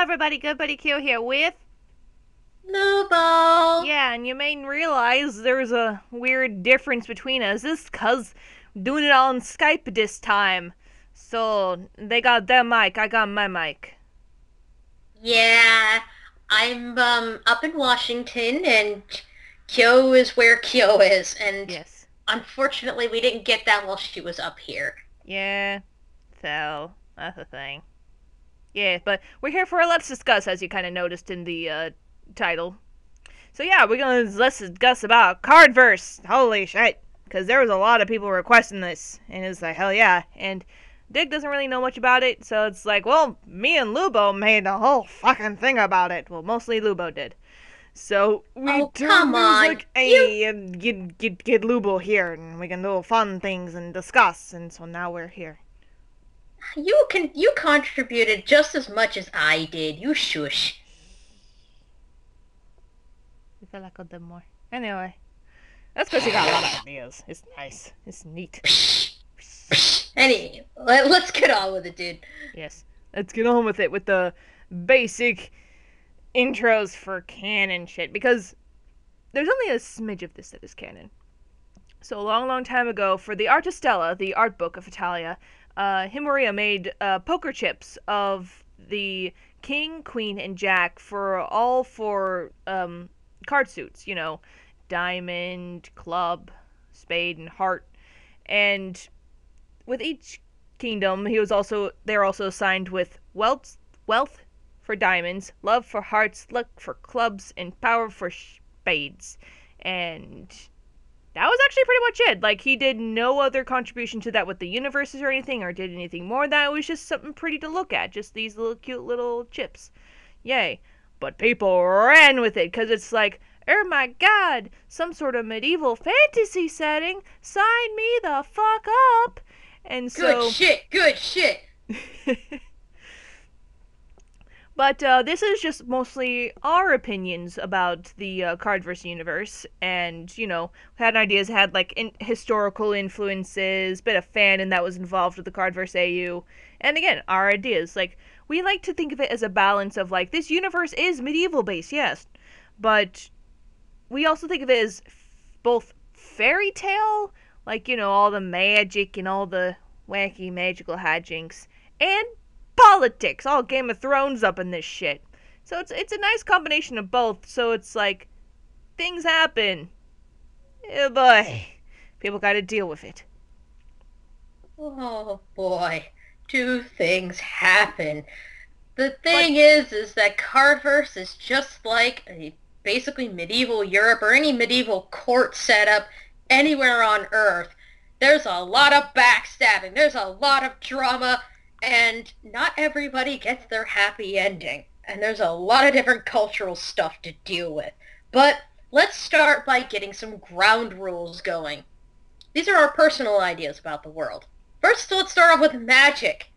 everybody, Good Buddy Q here with. Lubo. Yeah, and you may realize there's a weird difference between us. This cuz doing it all on Skype this time. So they got their mic, I got my mic. Yeah, I'm um up in Washington, and Kyo is where Kyo is, and Yes. unfortunately we didn't get that while she was up here. Yeah. So that's the thing. Yeah, but we're here for a let's discuss, as you kind of noticed in the uh, title. So yeah, we're gonna let's discuss about Cardverse. Holy shit! Because there was a lot of people requesting this, and it's like hell yeah. And Dick doesn't really know much about it, so it's like, well, me and Lubo made a whole fucking thing about it. Well, mostly Lubo did. So we Oh, come on. like, hey, uh, get get get Lubo here, and we can do fun things and discuss. And so now we're here. You can you contributed just as much as I did. You shush. I feel like I did more. Anyway, that's because you got a lot of ideas. It's nice. It's neat. Anyway, let, let's get on with it, dude. Yes. Let's get on with it with the basic intros for canon shit because there's only a smidge of this that is canon. So a long, long time ago, for the Artistella, the art book of Italia, uh, made uh, poker chips of the king, queen, and jack for all four um, card suits. You know, diamond, club, spade, and heart. And with each kingdom, he was also they're also assigned with wealth, wealth for diamonds, love for hearts, luck for clubs, and power for spades. And that was actually pretty much it. Like he did no other contribution to that with the universes or anything, or did anything more. That it was just something pretty to look at. Just these little cute little chips. Yay! But people ran with it because it's like, oh my god, some sort of medieval fantasy setting. Sign me the fuck up. And so Good shit. Good shit. but uh, this is just mostly our opinions about the uh, Cardverse universe, and you know, had ideas, had like in- historical influences, bit of fanon that was involved with the Cardverse AU, and again, our ideas. Like we like to think of it as a balance of like this universe is medieval based, yes, but we also think of it as f- both fairy tale, like you know all the magic and all the wacky magical hijinks, and politics, all Game of Thrones up in this shit. So it's it's a nice combination of both. So it's like things happen. Oh boy, people got to deal with it. Oh boy, two things happen. The thing is, is that Cardverse is just like a basically medieval Europe or any medieval court setup anywhere on Earth. There's a lot of backstabbing. There's a lot of drama, and not everybody gets their happy ending. And there's a lot of different cultural stuff to deal with. But let's start by getting some ground rules going. These are our personal ideas about the world. First, let's start off with magic.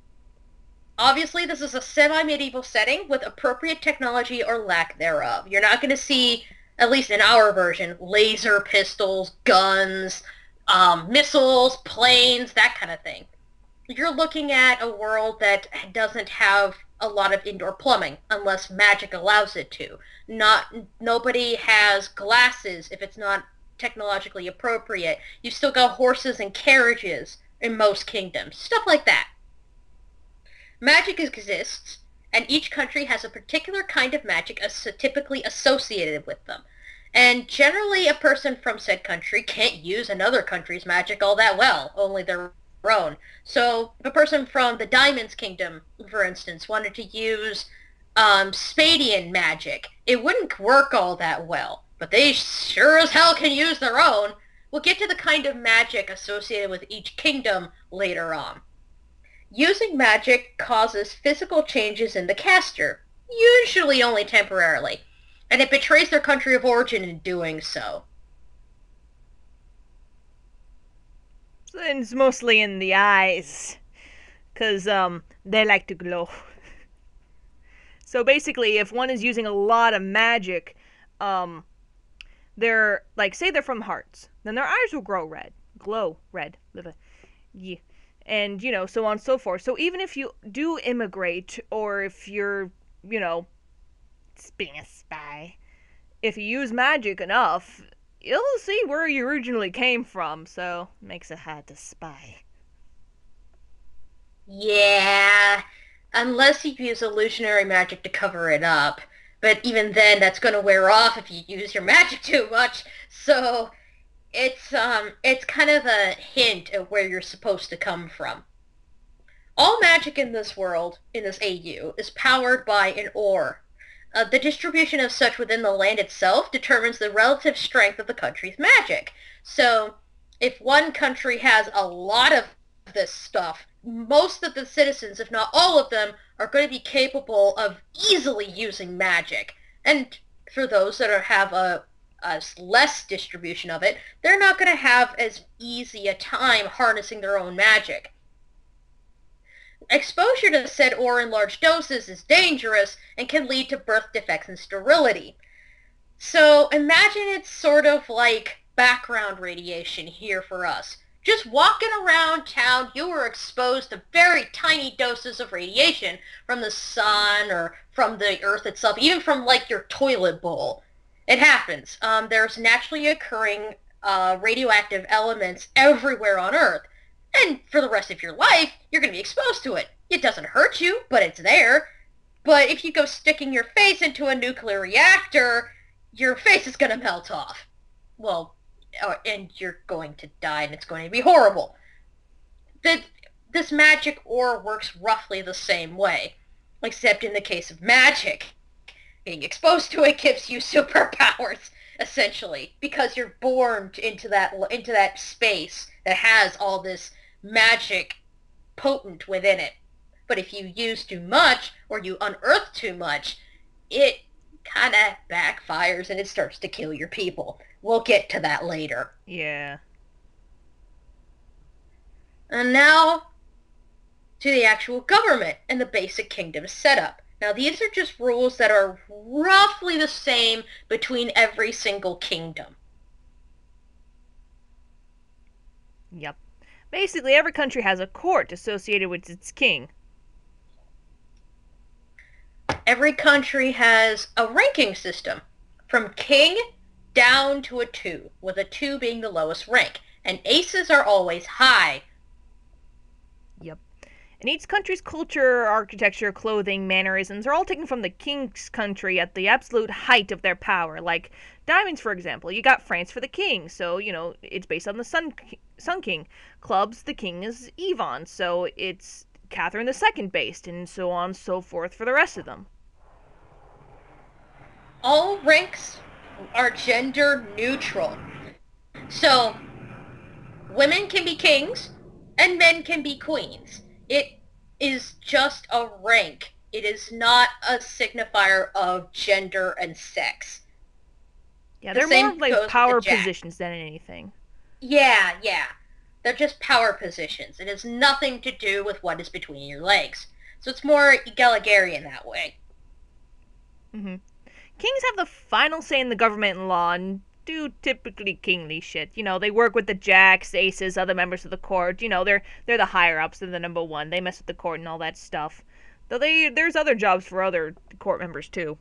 Obviously, this is a semi-medieval setting with appropriate technology or lack thereof. You're not going to see, at least in our version, laser pistols, guns, um, missiles, planes, that kind of thing. You're looking at a world that doesn't have a lot of indoor plumbing unless magic allows it to. Not nobody has glasses if it's not technologically appropriate. You still got horses and carriages in most kingdoms. Stuff like that. Magic exists, and each country has a particular kind of magic as typically associated with them. And generally a person from said country can't use another country's magic all that well, only their So if a person from the Diamonds Kingdom, for instance, wanted to use um, Spadian magic, it wouldn't work all that well. But they sure as hell can use their own. We'll get to the kind of magic associated with each kingdom later on. Using magic causes physical changes in the caster, usually only temporarily, and it betrays their country of origin in doing so. It's mostly in the eyes, cause um they like to glow. so basically, if one is using a lot of magic, um, they're like say they're from hearts, then their eyes will grow red, glow red. Yeah and you know so on and so forth so even if you do immigrate or if you're you know, being a spy. If you use magic enough, you'll see where you originally came from, so makes it hard to spy. Yeah, unless you use illusionary magic to cover it up. But even then, that's going to wear off if you use your magic too much. So it's um it's kind of a hint of where you're supposed to come from. All magic in this world, in this AU, is powered by an ore. Uh, the distribution of such within the land itself determines the relative strength of the country's magic. So, if one country has a lot of this stuff, most of the citizens, if not all of them, are going to be capable of easily using magic. And for those that are, have a, a less distribution of it, they're not going to have as easy a time harnessing their own magic. Exposure to said ore in large doses is dangerous and can lead to birth defects and sterility. So imagine it's sort of like background radiation here for us. Just walking around town, you were exposed to very tiny doses of radiation from the sun or from the earth itself, even from like your toilet bowl. It happens. Um, there's naturally occurring uh, radioactive elements everywhere on Earth. And for the rest of your life, you're going to be exposed to it. It doesn't hurt you, but it's there. But if you go sticking your face into a nuclear reactor, your face is going to melt off. Well, and you're going to die, and it's going to be horrible. The, this magic ore works roughly the same way, except in the case of magic, being exposed to it gives you superpowers essentially because you're born into that into that space that has all this magic potent within it. But if you use too much or you unearth too much, it kind of backfires and it starts to kill your people. We'll get to that later. Yeah. And now to the actual government and the basic kingdom setup. Now these are just rules that are roughly the same between every single kingdom. Yep. Basically, every country has a court associated with its king. Every country has a ranking system, from king down to a 2, with a 2 being the lowest rank. And aces are always high. And each country's culture, architecture, clothing, mannerisms are all taken from the king's country at the absolute height of their power. Like diamonds, for example. You got France for the king, so, you know, it's based on the Sun, Sun King. Clubs, the king is Ivan, so it's Catherine II based, and so on and so forth for the rest of them. All ranks are gender neutral. So, women can be kings, and men can be queens. It is just a rank. It is not a signifier of gender and sex. Yeah, they're more like power positions than anything. Yeah, yeah. They're just power positions. It has nothing to do with what is between your legs. So it's more egalitarian that way. Mm-hmm. Kings have the final say in the government and law and do typically kingly shit. You know, they work with the jacks, aces, other members of the court. You know, they're they're the higher ups. They're the number one. They mess with the court and all that stuff. Though they there's other jobs for other court members too.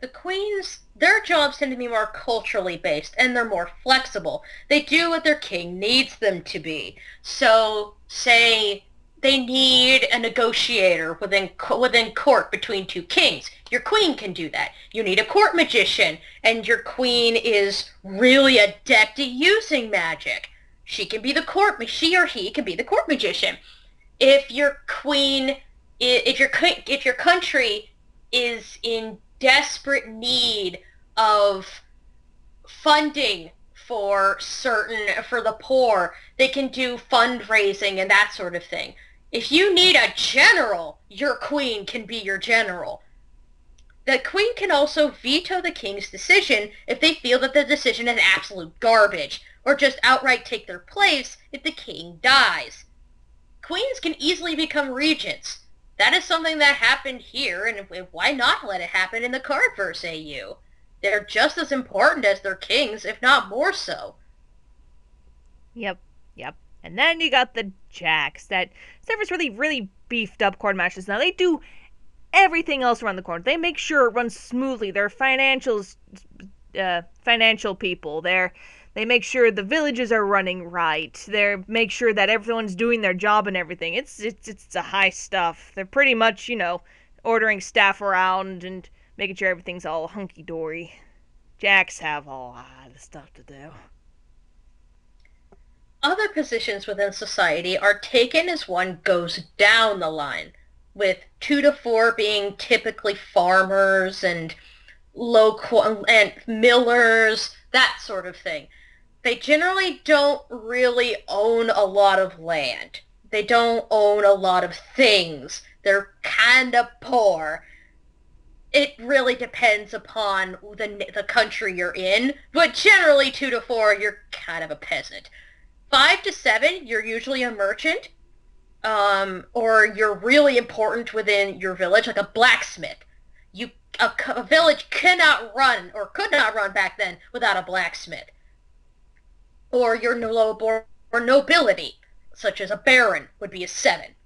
The queens, their jobs tend to be more culturally based and they're more flexible. They do what their king needs them to be. So, say they need a negotiator within within court between two kings. Your queen can do that. You need a court magician, and your queen is really adept at using magic. She can be the court. She or he can be the court magician. If your queen, if your if your country is in desperate need of funding for certain for the poor, they can do fundraising and that sort of thing. If you need a general, your queen can be your general. The queen can also veto the king's decision if they feel that the decision is absolute garbage, or just outright take their place if the king dies. Queens can easily become regents. That is something that happened here, and why not let it happen in the Cardverse AU? They're just as important as their kings, if not more so. Yep, yep. And then you got the Jacks that Surface really, really beefed up court matches now. They do everything else around the court. They make sure it runs smoothly. They're financials, uh, financial people. They're they make sure the villages are running right. They make sure that everyone's doing their job and everything. It's it's it's a high stuff. They're pretty much you know ordering staff around and making sure everything's all hunky dory. Jacks have a lot of stuff to do. Other positions within society are taken as one goes down the line, with two to four being typically farmers and low and millers, that sort of thing. They generally don't really own a lot of land. They don't own a lot of things. They're kind of poor it really depends upon the the country you're in, but generally two to four, you're kind of a peasant. Five to seven, you're usually a merchant, um, or you're really important within your village, like a blacksmith. You a, a village cannot run or could not run back then without a blacksmith. Or your or nobility, such as a baron, would be a seven.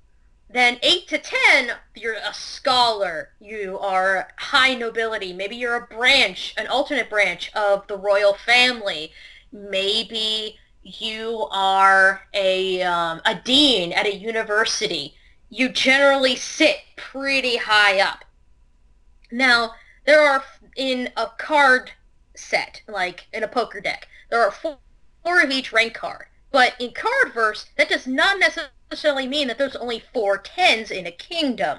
Then 8 to 10, you're a scholar. You are high nobility. Maybe you're a branch, an alternate branch of the royal family. Maybe you are a, um, a dean at a university. You generally sit pretty high up. Now, there are in a card set, like in a poker deck, there are four, four of each rank card. But in Cardverse, that does not necessarily necessarily mean that there's only four tens in a kingdom.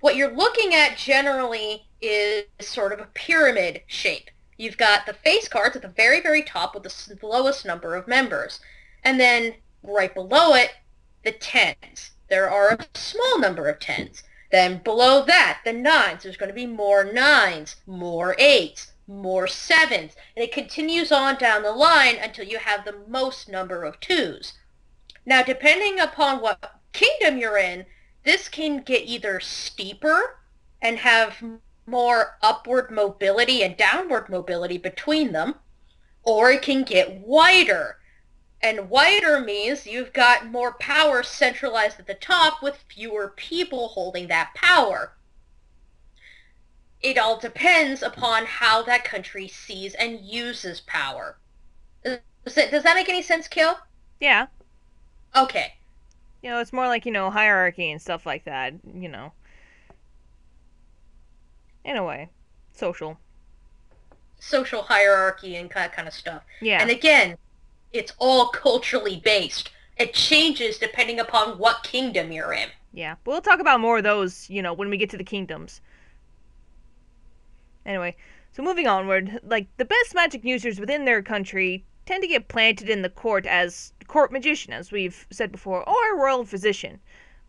What you're looking at generally is sort of a pyramid shape. You've got the face cards at the very, very top with the lowest number of members. And then right below it, the tens. There are a small number of tens. Then below that, the nines. There's going to be more nines, more eights, more sevens. And it continues on down the line until you have the most number of twos. Now, depending upon what kingdom you're in, this can get either steeper and have more upward mobility and downward mobility between them, or it can get wider. And wider means you've got more power centralized at the top with fewer people holding that power. It all depends upon how that country sees and uses power. Does, it, does that make any sense, Kill? Yeah. Okay. You know, it's more like, you know, hierarchy and stuff like that, you know. In a way. Social. Social hierarchy and that kind of stuff. Yeah. And again, it's all culturally based. It changes depending upon what kingdom you're in. Yeah. We'll talk about more of those, you know, when we get to the kingdoms. Anyway, so moving onward, like the best magic users within their country tend to get planted in the court as court magician, as we've said before, or royal physician.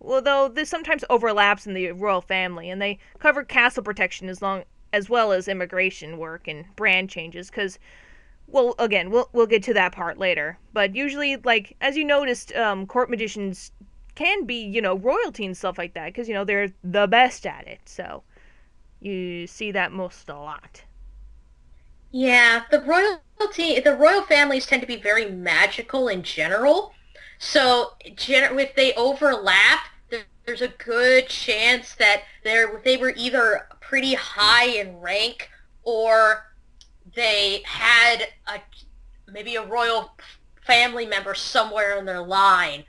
Although this sometimes overlaps in the royal family, and they cover castle protection as long as well as immigration work and brand changes, because well, again, we'll we'll get to that part later. But usually, like as you noticed, um, court magicians can be, you know, royalty and stuff like that, because you know they're the best at it. So you see that most a lot. Yeah, the royalty, the royal families tend to be very magical in general. So if they overlap, there's a good chance that they're, they were either pretty high in rank or they had a, maybe a royal family member somewhere in their line.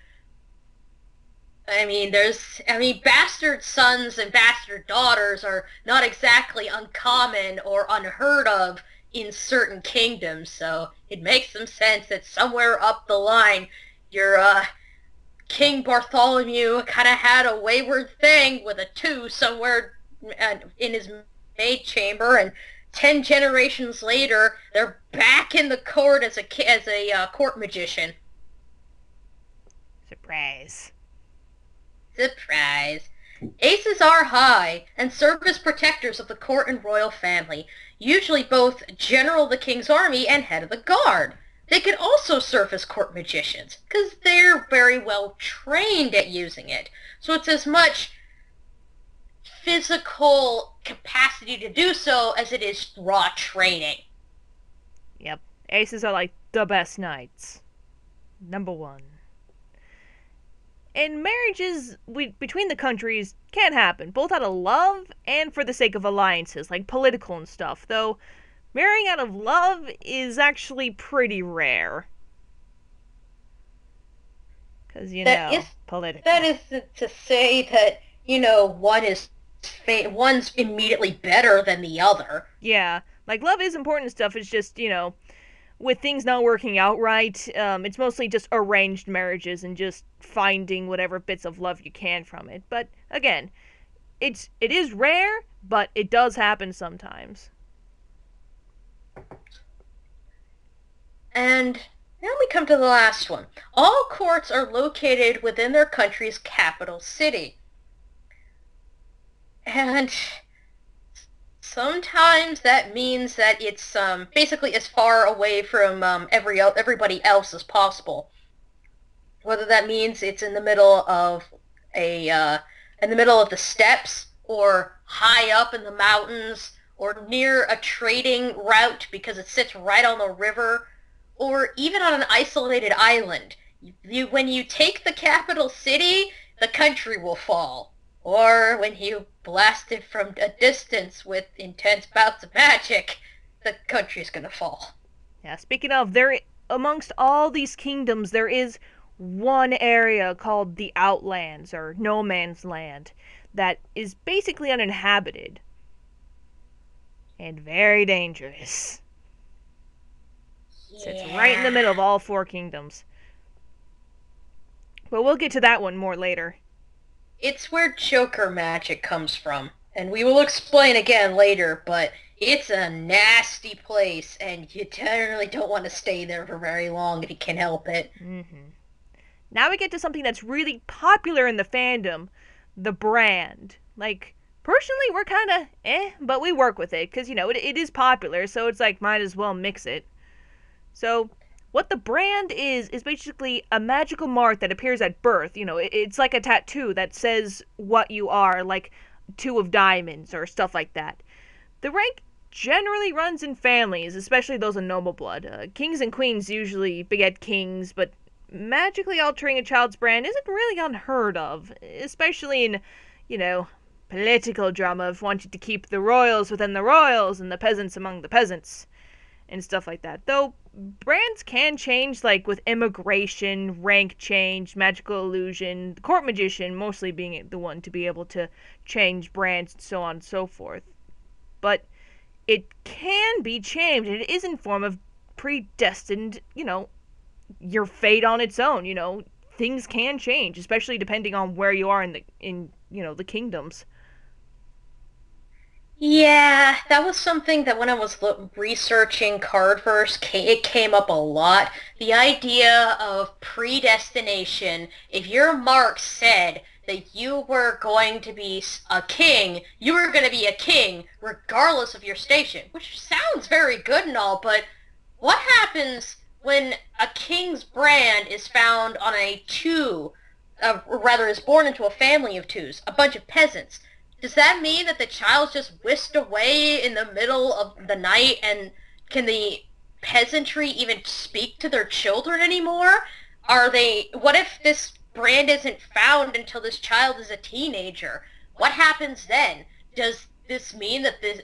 I mean, there's, I mean, bastard sons and bastard daughters are not exactly uncommon or unheard of in certain kingdoms, so it makes some sense that somewhere up the line, your uh, King Bartholomew kind of had a wayward thing with a two somewhere in his maid chamber, and ten generations later, they're back in the court as a as a uh, court magician. Surprise! Surprise! Aces are high and serve as protectors of the court and royal family, usually both general of the king's army and head of the guard. They can also serve as court magicians, because they're very well trained at using it. So it's as much physical capacity to do so as it is raw training. Yep. Aces are like the best knights. Number one. And marriages we, between the countries can happen, both out of love and for the sake of alliances, like political and stuff, though marrying out of love is actually pretty rare. Because, you That know, is- political. That is to say that, you know, one is one's immediately better than the other. Yeah, like love is important stuff. It's just you know, with things not working out right, um, it's mostly just arranged marriages and just finding whatever bits of love you can from it. But again, it's it is rare, but it does happen sometimes. And now we come to the last one. All courts are located within their country's capital city. And sometimes that means that it's um, basically as far away from um, every everybody else as possible. Whether that means it's in the middle of a uh, in the middle of the steppes or high up in the mountains or near a trading route because it sits right on the river or even on an isolated island. You, when you take the capital city, the country will fall. Or when you blast it from a distance with intense bouts of magic, the country's gonna fall. Yeah. Speaking of, there amongst all these kingdoms, there is one area called the Outlands or No Man's Land that is basically uninhabited and very dangerous. Sits right in the middle of all four kingdoms. But we'll get to that one more later. It's where Joker magic comes from. And we will explain again later, but it's a nasty place, and you generally don't want to stay there for very long if you can help it. Mm-hmm. Now we get to something that's really popular in the fandom the brand. Like, personally, we're kind of eh, but we work with it because, you know, it, it is popular, so it's like, might as well mix it. So, what the brand is, is basically a magical mark that appears at birth. You know, it's like a tattoo that says what you are, like two of diamonds or stuff like that. The rank generally runs in families, especially those of noble blood. Uh, kings and queens usually beget kings, but magically altering a child's brand isn't really unheard of, especially in, you know, political drama of wanting to keep the royals within the royals and the peasants among the peasants and stuff like that. Though brands can change, like with immigration, rank change, magical illusion, the court magician mostly being the one to be able to change brands and so on and so forth. But it can be changed, and it is in form of predestined, you know, your fate on its own. You know, things can change, especially depending on where you are in the in you know the kingdoms. Yeah, that was something that when I was researching Cardverse, it came up a lot. The idea of predestination. If your mark said that you were going to be a king, you were going to be a king regardless of your station, which sounds very good and all, but what happens when a king's brand is found on a two, uh, or rather is born into a family of twos, a bunch of peasants? Does that mean that the child's just whisked away in the middle of the night and can the peasantry even speak to their children anymore? Are they, what if this brand isn't found until this child is a teenager? What happens then? Does this mean that this,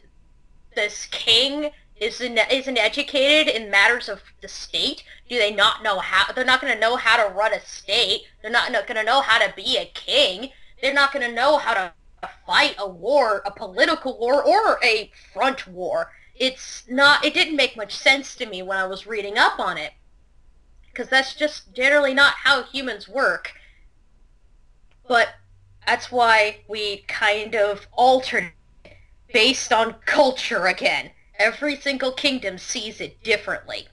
this king isn't, isn't educated in matters of the state? Do they not know how, they're not going to know how to run a state. They're not going to know how to be a king. They're not going to know how to fight a war, a political war, or a front war. It's not, it didn't make much sense to me when I was reading up on it. Because that's just generally not how humans work. But that's why we kind of altered it based on culture again. Every single kingdom sees it differently.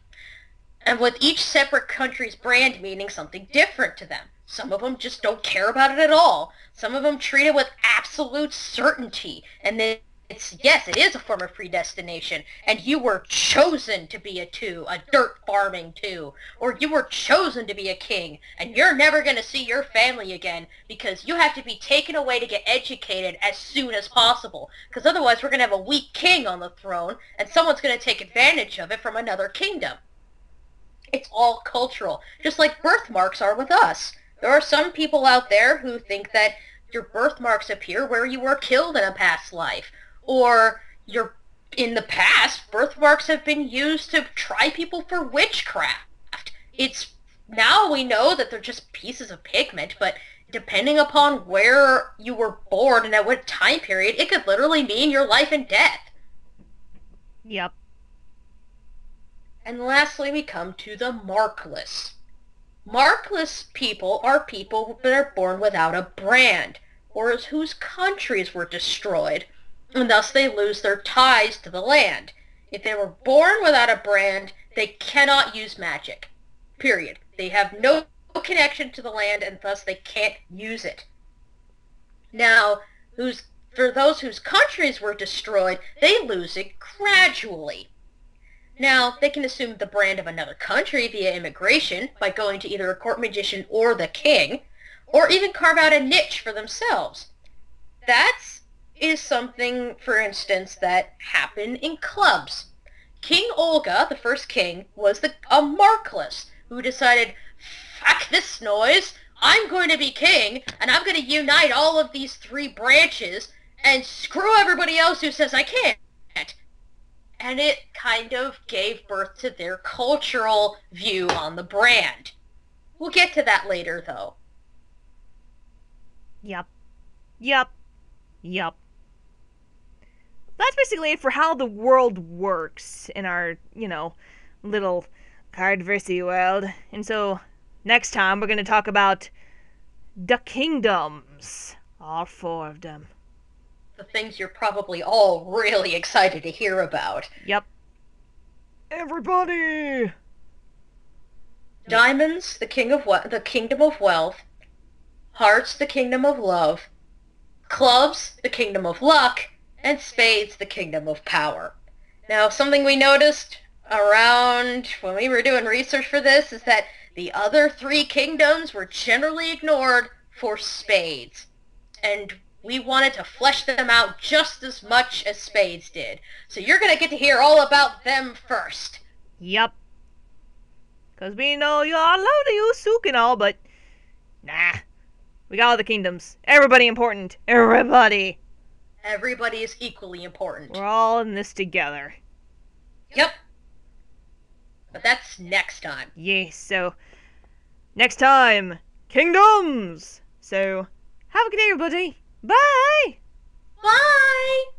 And with each separate country's brand meaning something different to them. Some of them just don't care about it at all. Some of them treat it with absolute certainty. And then it's, yes, it is a form of predestination. And you were chosen to be a two, a dirt farming two. Or you were chosen to be a king. And you're never going to see your family again because you have to be taken away to get educated as soon as possible. Because otherwise we're going to have a weak king on the throne and someone's going to take advantage of it from another kingdom. It's all cultural, just like birthmarks are with us. There are some people out there who think that your birthmarks appear where you were killed in a past life, or your in the past birthmarks have been used to try people for witchcraft. It's now we know that they're just pieces of pigment, but depending upon where you were born and at what time period, it could literally mean your life and death. Yep. And lastly, we come to the markless. Markless people are people that are born without a brand, or whose countries were destroyed, and thus they lose their ties to the land. If they were born without a brand, they cannot use magic. Period. They have no connection to the land, and thus they can't use it. Now, for those whose countries were destroyed, they lose it gradually. Now, they can assume the brand of another country via immigration by going to either a court magician or the king, or even carve out a niche for themselves. That is something, for instance, that happened in clubs. King Olga, the first king, was the, a markless who decided, fuck this noise, I'm going to be king, and I'm going to unite all of these three branches and screw everybody else who says I can't and it kind of gave birth to their cultural view on the brand. We'll get to that later, though. Yep. Yep. Yep. That's basically it for how the world works in our, you know, little cardversy world. And so, next time we're going to talk about the kingdoms. All four of them the things you're probably all really excited to hear about. Yep. Everybody! Diamonds, the king of we- the kingdom of wealth. Hearts, the kingdom of love. Clubs, the kingdom of luck. And spades, the kingdom of power. Now, something we noticed around when we were doing research for this is that the other three kingdoms were generally ignored for spades. And we wanted to flesh them out just as much as Spades did. So you're going to get to hear all about them first. Yep. Because we know you all love to USUK and all, but nah. We got all the kingdoms. Everybody important. Everybody. Everybody is equally important. We're all in this together. Yep. But that's next time. Yes, so next time, kingdoms. So have a good day, everybody. Bye! Bye!